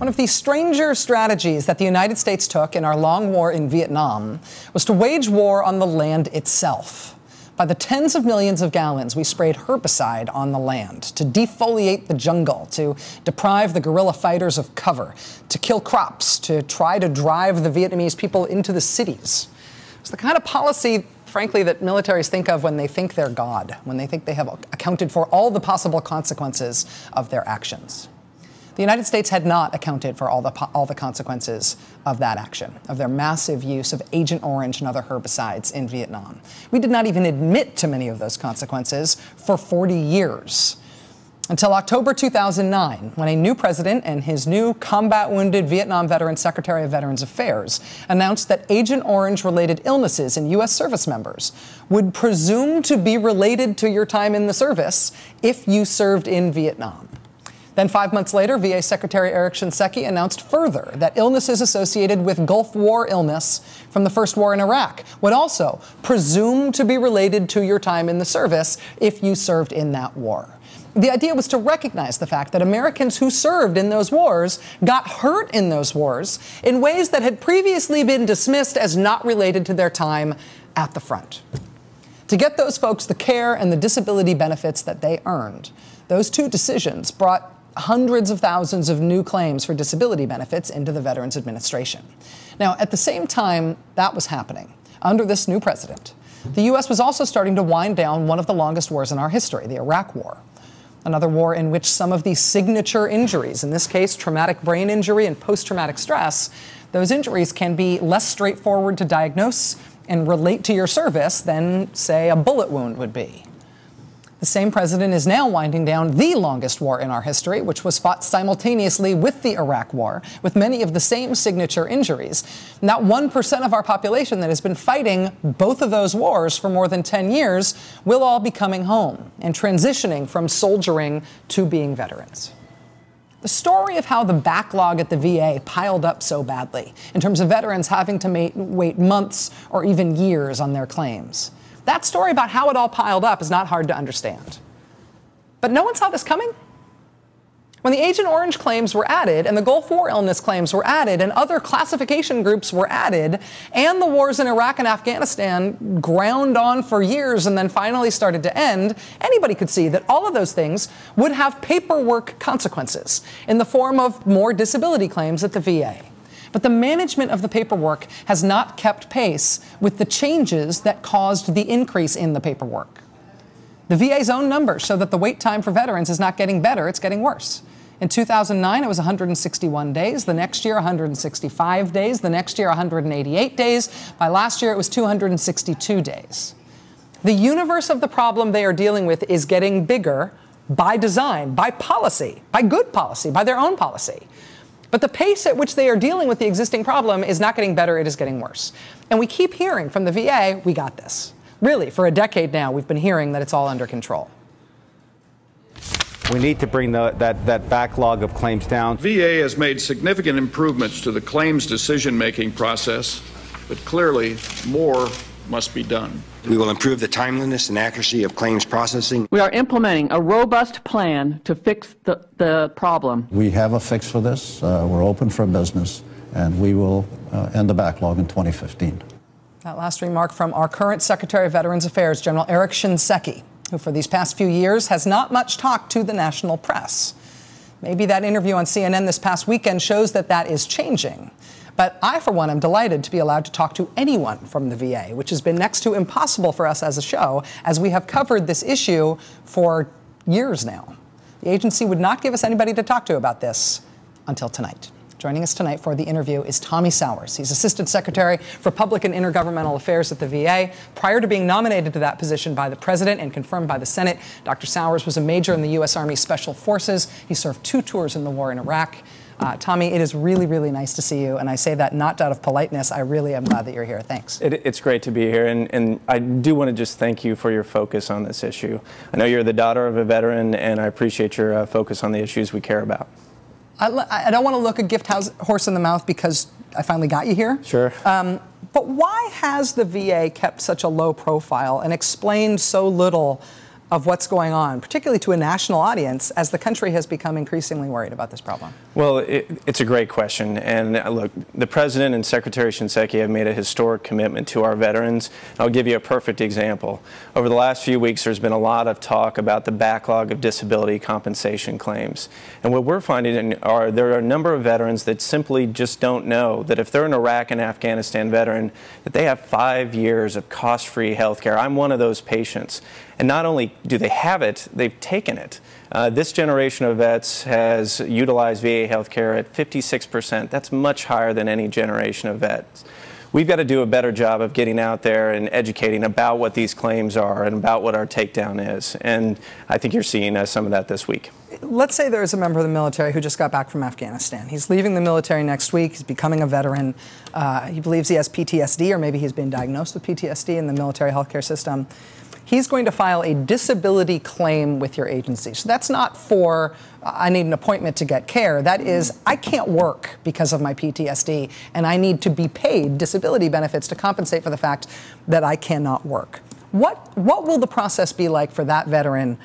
One of the stranger strategies that the United States took in our long war in Vietnam was to wage war on the land itself. By the tens of millions of gallons, we sprayed herbicide on the land to defoliate the jungle, to deprive the guerrilla fighters of cover, to kill crops, to try to drive the Vietnamese people into the cities. It's the kind of policy, frankly, that militaries think of when they think they're God, when they think they have accounted for all the possible consequences of their actions. The United States had not accounted for all the, all the consequences of that action, of their massive use of Agent Orange and other herbicides in Vietnam. We did not even admit to many of those consequences for 40 years. Until October 2009, when a new president and his new combat wounded Vietnam veteran Secretary of Veterans Affairs announced that Agent Orange related illnesses in U.S. service members would presume to be related to your time in the service if you served in Vietnam. Then, five months later, VA Secretary Eric Shinseki announced further that illnesses associated with Gulf War illness from the first war in Iraq would also presume to be related to your time in the service if you served in that war. The idea was to recognize the fact that Americans who served in those wars got hurt in those wars in ways that had previously been dismissed as not related to their time at the front. To get those folks the care and the disability benefits that they earned, those two decisions brought hundreds of thousands of new claims for disability benefits into the Veterans Administration. Now, at the same time that was happening, under this new president, the U.S. was also starting to wind down one of the longest wars in our history, the Iraq War. Another war in which some of the signature injuries, in this case, traumatic brain injury and post traumatic stress, those injuries can be less straightforward to diagnose and relate to your service than, say, a bullet wound would be. The same president is now winding down the longest war in our history, which was fought simultaneously with the Iraq War, with many of the same signature injuries. Not 1% of our population that has been fighting both of those wars for more than 10 years will all be coming home and transitioning from soldiering to being veterans. The story of how the backlog at the VA piled up so badly, in terms of veterans having to wait months or even years on their claims. That story about how it all piled up is not hard to understand. But no one saw this coming. When the Agent Orange claims were added, and the Gulf War illness claims were added, and other classification groups were added, and the wars in Iraq and Afghanistan ground on for years and then finally started to end, anybody could see that all of those things would have paperwork consequences in the form of more disability claims at the VA. But the management of the paperwork has not kept pace with the changes that caused the increase in the paperwork. The VA's own numbers show that the wait time for veterans is not getting better, it's getting worse. In 2009, it was 161 days. The next year, 165 days. The next year, 188 days. By last year, it was 262 days. The universe of the problem they are dealing with is getting bigger by design, by policy, by good policy, by their own policy. But the pace at which they are dealing with the existing problem is not getting better, it is getting worse. And we keep hearing from the VA, we got this. Really, for a decade now, we've been hearing that it's all under control. We need to bring the, that, that backlog of claims down. VA has made significant improvements to the claims decision making process, but clearly more must be done. We will improve the timeliness and accuracy of claims processing. We are implementing a robust plan to fix the, the problem. We have a fix for this. Uh, we're open for business, and we will uh, end the backlog in 2015. That last remark from our current Secretary of Veterans Affairs, General Eric Shinseki, who for these past few years has not much talked to the national press. Maybe that interview on CNN this past weekend shows that that is changing. But I, for one, am delighted to be allowed to talk to anyone from the VA, which has been next to impossible for us as a show, as we have covered this issue for years now. The agency would not give us anybody to talk to about this until tonight. Joining us tonight for the interview is Tommy Sowers. He's Assistant Secretary for Public and Intergovernmental Affairs at the VA. Prior to being nominated to that position by the President and confirmed by the Senate, Dr. Sowers was a major in the U.S. Army Special Forces. He served two tours in the war in Iraq. Uh, Tommy, it is really, really nice to see you. And I say that not out of politeness. I really am glad that you're here. Thanks. It, it's great to be here. And, and I do want to just thank you for your focus on this issue. I know you're the daughter of a veteran, and I appreciate your uh, focus on the issues we care about. I, I don't want to look a gift house, horse in the mouth because I finally got you here. Sure. Um, but why has the VA kept such a low profile and explained so little of what's going on, particularly to a national audience, as the country has become increasingly worried about this problem? Well, it, it's a great question. And uh, look, the President and Secretary Shinseki have made a historic commitment to our veterans. I'll give you a perfect example. Over the last few weeks, there's been a lot of talk about the backlog of disability compensation claims. And what we're finding are there are a number of veterans that simply just don't know that if they're an Iraq and Afghanistan veteran, that they have five years of cost-free health care. I'm one of those patients. And not only do they have it, they've taken it. Uh, this generation of vets has utilized VA healthcare at 56%. That's much higher than any generation of vets. We've got to do a better job of getting out there and educating about what these claims are and about what our takedown is. And I think you're seeing uh, some of that this week. Let's say there's a member of the military who just got back from Afghanistan. He's leaving the military next week. He's becoming a veteran. Uh, he believes he has PTSD, or maybe he's been diagnosed with PTSD in the military healthcare system he's going to file a disability claim with your agency. So that's not for, I need an appointment to get care. That is, I can't work because of my PTSD, and I need to be paid disability benefits to compensate for the fact that I cannot work. What, what will the process be like for that veteran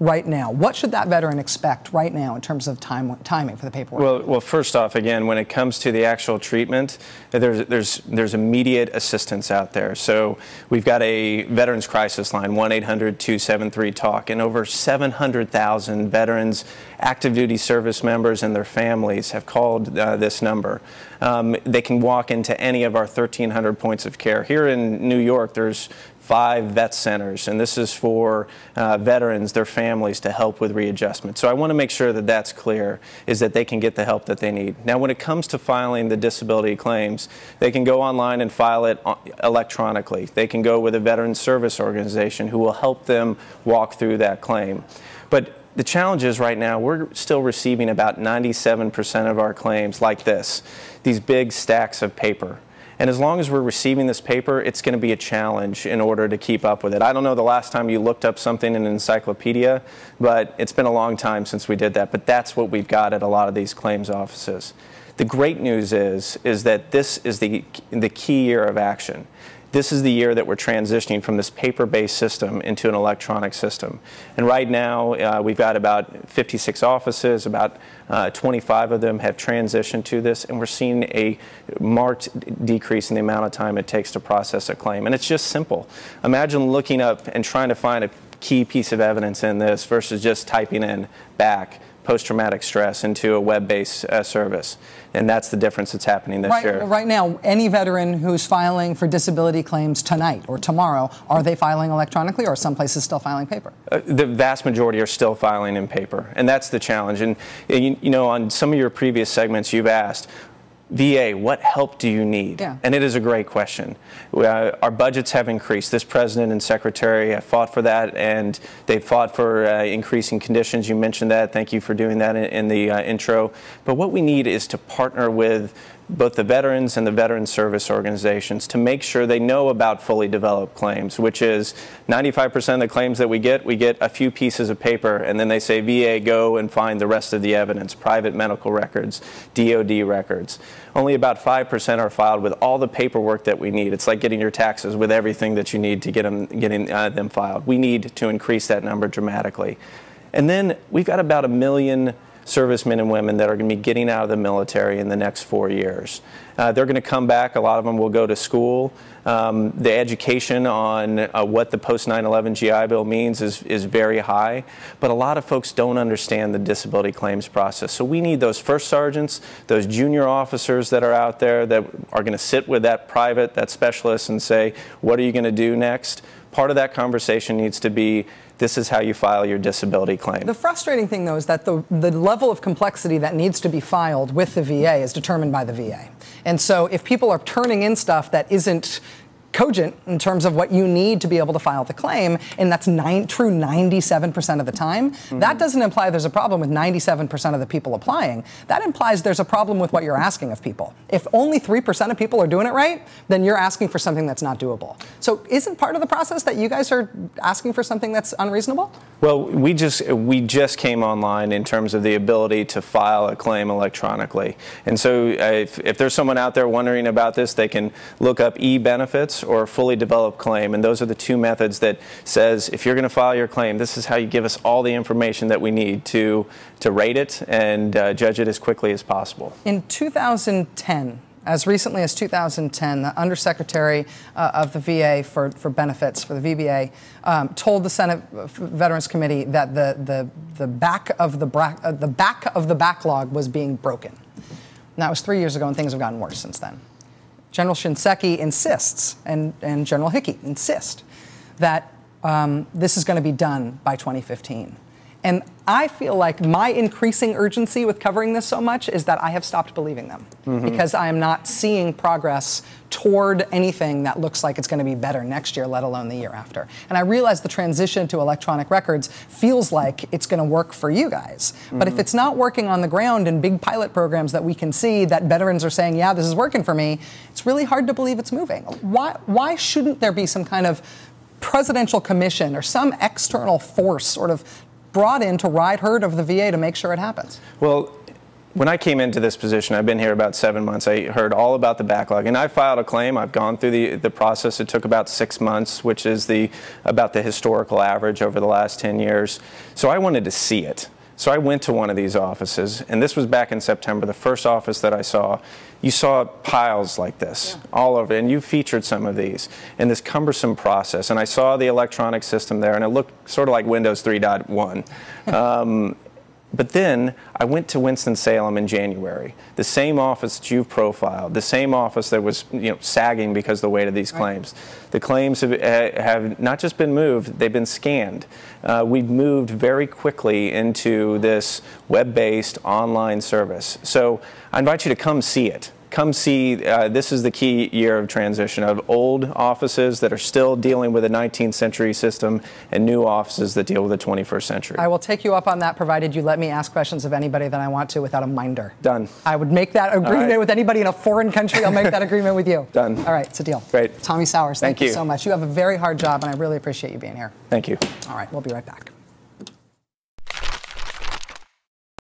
right now? What should that veteran expect right now in terms of time, timing for the paperwork? Well, well, first off, again, when it comes to the actual treatment, there's, there's, there's immediate assistance out there. So we've got a Veterans Crisis Line, 1-800-273-TALK, and over 700,000 veterans, active duty service members, and their families have called uh, this number. Um, they can walk into any of our 1,300 points of care. Here in New York, there's five vet centers, and this is for uh, veterans, their families, to help with readjustment. So I want to make sure that that's clear, is that they can get the help that they need. Now, when it comes to filing the disability claims, they can go online and file it uh, electronically. They can go with a veteran service organization who will help them walk through that claim. But the challenge is right now we're still receiving about 97% of our claims like this, these big stacks of paper. And as long as we're receiving this paper, it's going to be a challenge in order to keep up with it. I don't know the last time you looked up something in an encyclopedia, but it's been a long time since we did that. But that's what we've got at a lot of these claims offices. The great news is, is that this is the, the key year of action this is the year that we're transitioning from this paper-based system into an electronic system. And right now, uh, we've got about 56 offices, about uh, 25 of them have transitioned to this, and we're seeing a marked decrease in the amount of time it takes to process a claim. And it's just simple. Imagine looking up and trying to find a key piece of evidence in this versus just typing in back post-traumatic stress into a web-based uh, service. And that's the difference that's happening this right, year. Right now, any veteran who's filing for disability claims tonight or tomorrow, are they filing electronically or are some places still filing paper? Uh, the vast majority are still filing in paper. And that's the challenge. And, you, you know, on some of your previous segments, you've asked, VA, what help do you need? Yeah. And it is a great question. Uh, our budgets have increased. This president and secretary have fought for that, and they've fought for uh, increasing conditions. You mentioned that. Thank you for doing that in, in the uh, intro. But what we need is to partner with both the veterans and the veteran service organizations to make sure they know about fully developed claims, which is 95% of the claims that we get, we get a few pieces of paper, and then they say, VA, go and find the rest of the evidence, private medical records, DOD records. Only about 5% are filed with all the paperwork that we need. It's like getting your taxes with everything that you need to get them, getting uh, them filed. We need to increase that number dramatically. And then we've got about a million servicemen and women that are going to be getting out of the military in the next four years. Uh, they're going to come back. A lot of them will go to school. Um, the education on uh, what the post 9 11 GI Bill means is, is very high, but a lot of folks don't understand the disability claims process. So we need those first sergeants, those junior officers that are out there that are going to sit with that private, that specialist, and say, What are you going to do next? Part of that conversation needs to be this is how you file your disability claim. The frustrating thing, though, is that the, the level of complexity that needs to be filed with the VA is determined by the VA. And so if people are turning in stuff that isn't cogent in terms of what you need to be able to file the claim, and that's nine, true 97% of the time. Mm-hmm. That doesn't imply there's a problem with 97% of the people applying. That implies there's a problem with what you're asking of people. If only 3% of people are doing it right, then you're asking for something that's not doable. So isn't part of the process that you guys are asking for something that's unreasonable? Well, we just we just came online in terms of the ability to file a claim electronically. And so uh, if, if there's someone out there wondering about this, they can look up e-benefits or a fully developed claim. And those are the two methods that says if you're going to file your claim, this is how you give us all the information that we need to, to rate it and uh, judge it as quickly as possible. In 2010, as recently as 2010, the Undersecretary uh, of the VA for, for Benefits, for the VBA, um, told the Senate Veterans Committee that the, the, the, back of the, bra- uh, the back of the backlog was being broken. And that was three years ago, and things have gotten worse since then. General Shinseki insists, and, and General Hickey insist, that um, this is going to be done by 2015. And I feel like my increasing urgency with covering this so much is that I have stopped believing them mm-hmm. because I am not seeing progress toward anything that looks like it's going to be better next year, let alone the year after. And I realize the transition to electronic records feels like it's going to work for you guys. Mm-hmm. But if mm-hmm. it's not working on the ground in big pilot programs that we can see that veterans are saying, yeah, this is working for me, it's really hard to believe it's moving. Why, why shouldn't there be some kind of presidential commission or some external force sort of brought in to ride herd of the VA to make sure it happens? Well, when I came into this position, I've been here about seven months. I heard all about the backlog, and I filed a claim. I've gone through the, the process. It took about six months, which is the about the historical average over the last 10 years. So I wanted to see it. So I went to one of these offices, and this was back in September, the first office that I saw. You saw piles like this yeah. all over, and you featured some of these in this cumbersome process. And I saw the electronic system there, and it looked sort of like Windows 3.1. um, but then I went to Winston-Salem in January, the same office that you've profiled, the same office that was you know, sagging because of the weight of these claims. Right. The claims have, have, not just been moved, they've been scanned. Uh, we've moved very quickly into this web-based online service. So I invite you to come see it come see, uh, this is the key year of transition of old offices that are still dealing with a 19th century system and new offices that deal with the 21st century. I will take you up on that provided you let me ask questions of anybody that I want to without a minder. Done. I would make that agreement right. with anybody in a foreign country. I'll make that agreement with you. Done. All right, it's a deal. Great. Tommy Sowers, thank, thank you. you so much. You have a very hard job and I really appreciate you being here. Thank you. All right, we'll be right back.